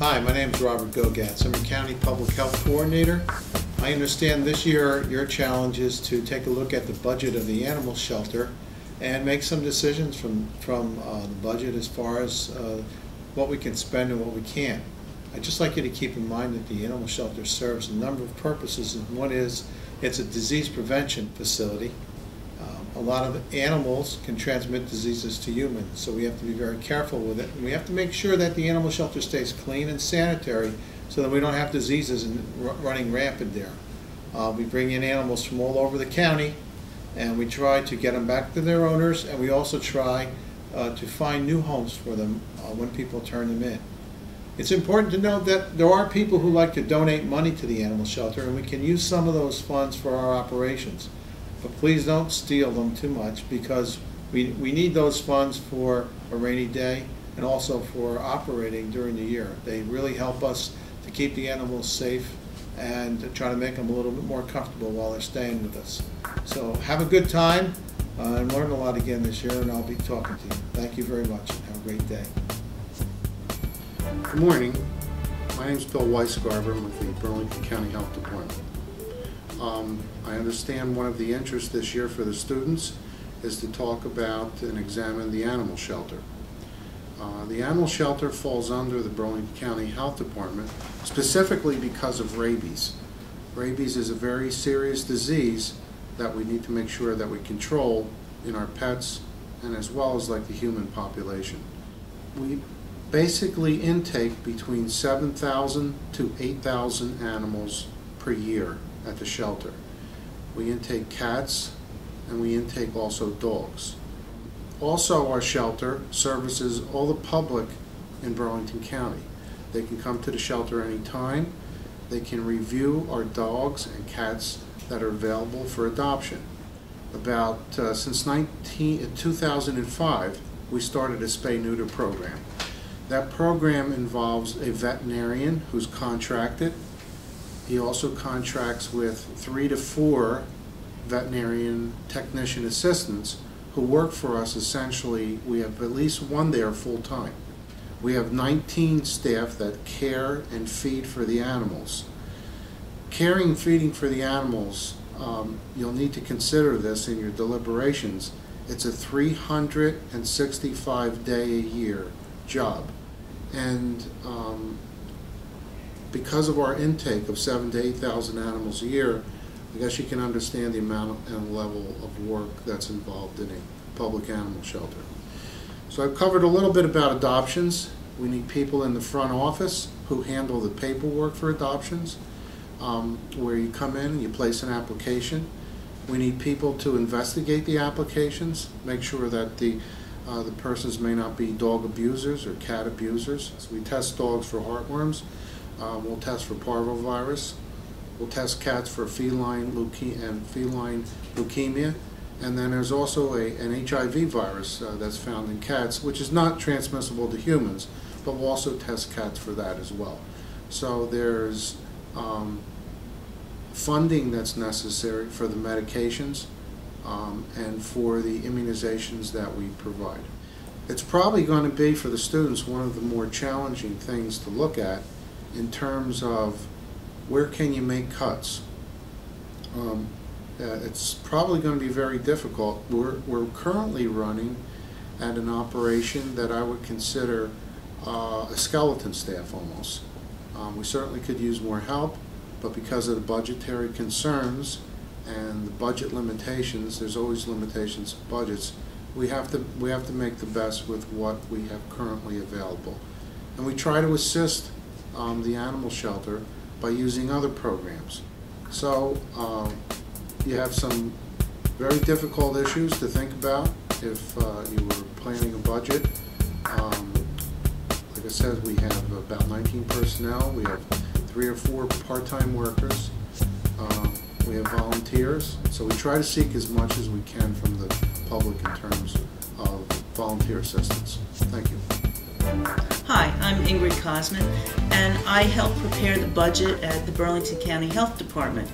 Hi, my name is Robert Gogatz. I'm a County Public Health Coordinator. I understand this year your challenge is to take a look at the budget of the animal shelter and make some decisions from, from uh, the budget as far as uh, what we can spend and what we can't. I'd just like you to keep in mind that the animal shelter serves a number of purposes, and one is it's a disease prevention facility. A lot of animals can transmit diseases to humans, so we have to be very careful with it. And we have to make sure that the animal shelter stays clean and sanitary so that we don't have diseases running rampant there. Uh, We bring in animals from all over the county, and we try to get them back to their owners, and we also try uh, to find new homes for them uh, when people turn them in. It's important to note that there are people who like to donate money to the animal shelter, and we can use some of those funds for our operations. But please don't steal them too much, because we, we need those funds for a rainy day and also for operating during the year. They really help us to keep the animals safe and to try to make them a little bit more comfortable while they're staying with us. So have a good time, uh, and learn a lot again this year, and I'll be talking to you. Thank you very much, and have a great day. Good morning. My name is Bill Weisgarber. I'm with the Burlington County Health Department. Um, I understand one of the interests this year for the students is to talk about and examine the animal shelter. Uh, The animal shelter falls under the Burlington County Health Department specifically because of rabies. Rabies is a very serious disease that we need to make sure that we control in our pets and as well as like the human population. We basically intake between 7,000 to 8,000 animals per year at the shelter. We intake cats and we intake also dogs. Also, our shelter services all the public in Burlington County. They can come to the shelter anytime. They can review our dogs and cats that are available for adoption. About, uh, since 19, uh, 2005, we started a spay-neuter program. That program involves a veterinarian who's contracted. He also contracts with three to four veterinarian technician assistants who work for us essentially, we have at least one there full-time. We have 19 staff that care and feed for the animals. Caring and feeding for the animals, um, you'll need to consider this in your deliberations. It's a 365 day a year job. And um, because of our intake of seven to 8,000 animals a year, I guess you can understand the amount and level of work that's involved in a public animal shelter. So I've covered a little bit about adoptions. We need people in the front office who handle the paperwork for adoptions, um, where you come in and you place an application. We need people to investigate the applications, make sure that the uh, the persons may not be dog abusers or cat abusers. So we test dogs for heartworms. Uh, we'll test for parvovirus. We'll test cats for feline leuke- and feline leukemia. And then there's also a, an HIV virus uh, that's found in cats, which is not transmissible to humans, but we'll also test cats for that as well. So there's um, funding that's necessary for the medications um, and for the immunizations that we provide. It's probably going to be for the students one of the more challenging things to look at in terms of where can you make cuts. Um, uh, it's probably going to be very difficult. We're, we're currently running at an operation that I would consider uh, a skeleton staff almost. Um, we certainly could use more help, but because of the budgetary concerns and the budget limitations, there's always limitations of budgets, we have to, we have to make the best with what we have currently available. And we try to assist um, the animal shelter by using other programs. So um, you have some very difficult issues to think about if uh, you were planning a budget. Um, like I said, we have about 19 personnel. We have three or four part-time workers. Um, we have volunteers. So we try to seek as much as we can from the public in terms of volunteer assistance. Thank you. Hi, I'm Ingrid Cosman, and I help prepare the budget at the Burlington County Health Department.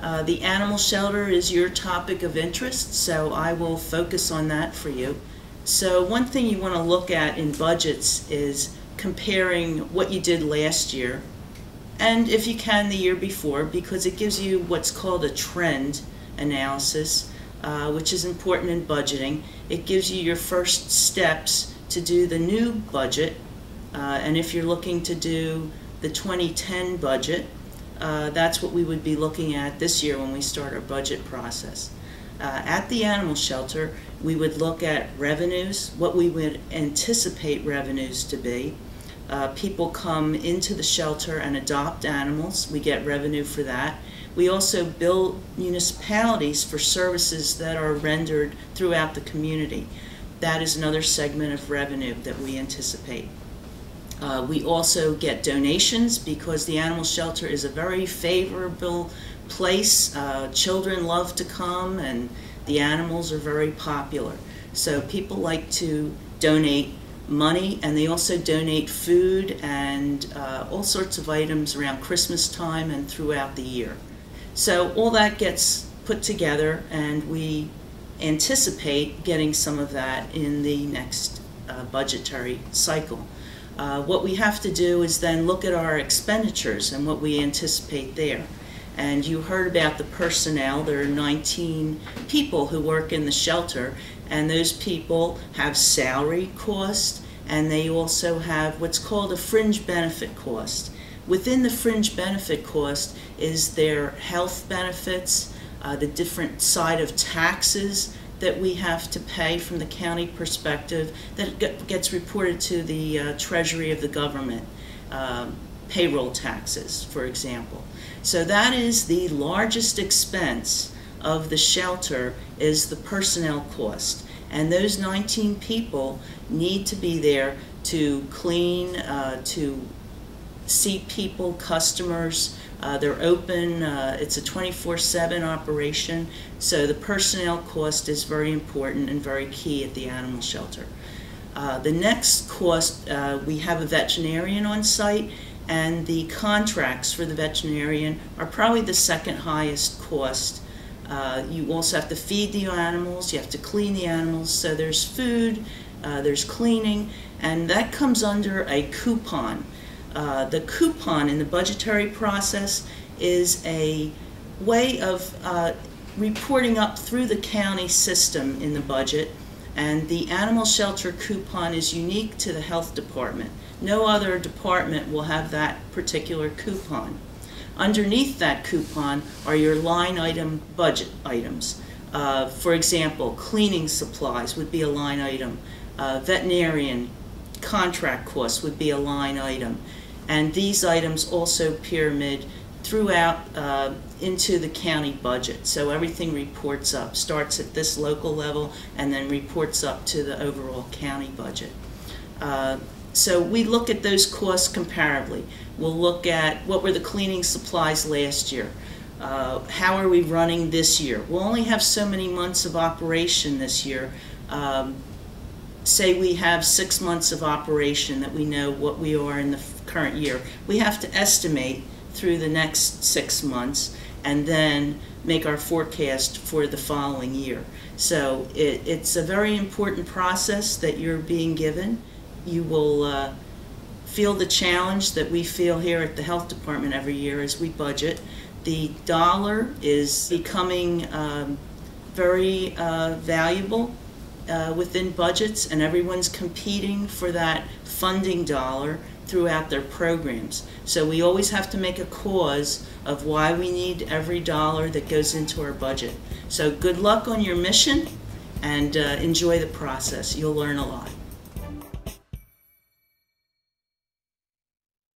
Uh, the animal shelter is your topic of interest, so I will focus on that for you. So one thing you want to look at in budgets is comparing what you did last year and if you can the year before because it gives you what's called a trend analysis uh, which is important in budgeting it gives you your first steps to do the new budget uh, and if you're looking to do the 2010 budget uh, that's what we would be looking at this year when we start our budget process uh, at the animal shelter we would look at revenues what we would anticipate revenues to be uh, people come into the shelter and adopt animals. We get revenue for that. We also bill municipalities for services that are rendered throughout the community. That is another segment of revenue that we anticipate. Uh, we also get donations because the animal shelter is a very favorable place. Uh, children love to come and the animals are very popular. So people like to donate money, and they also donate food and uh, all sorts of items around Christmas time and throughout the year. So all that gets put together, and we anticipate getting some of that in the next uh, budgetary cycle. Uh, what we have to do is then look at our expenditures and what we anticipate there. And you heard about the personnel. There are 19 people who work in the shelter, and those people have salary cost, and they also have what's called a fringe benefit cost. Within the fringe benefit cost is their health benefits, uh, the different side of taxes that we have to pay from the county perspective that gets reported to the uh, treasury of the government, um, payroll taxes, for example. So that is the largest expense of the shelter is the personnel cost. And those 19 people need to be there to clean, uh, to see people, customers. Uh, they're open, uh, it's a 24 7 operation, so the personnel cost is very important and very key at the animal shelter. Uh, the next cost, uh, we have a veterinarian on site, and the contracts for the veterinarian are probably the second highest cost uh, you also have to feed the animals, you have to clean the animals, so there's food, uh, there's cleaning, and that comes under a coupon. Uh, the coupon in the budgetary process is a way of uh, reporting up through the county system in the budget, and the animal shelter coupon is unique to the health department. No other department will have that particular coupon. Underneath that coupon are your line item budget items. Uh, for example, cleaning supplies would be a line item. Uh, veterinarian contract costs would be a line item. And these items also pyramid throughout uh, into the county budget. So everything reports up, starts at this local level and then reports up to the overall county budget. Uh, so we look at those costs comparably. We'll look at what were the cleaning supplies last year. Uh, how are we running this year? We'll only have so many months of operation this year. Um, say we have six months of operation that we know what we are in the current year. We have to estimate through the next six months and then make our forecast for the following year. So it, it's a very important process that you're being given you will uh, feel the challenge that we feel here at the health department every year as we budget. The dollar is becoming um, very uh, valuable uh, within budgets, and everyone's competing for that funding dollar throughout their programs. So we always have to make a cause of why we need every dollar that goes into our budget. So good luck on your mission and uh, enjoy the process. You'll learn a lot.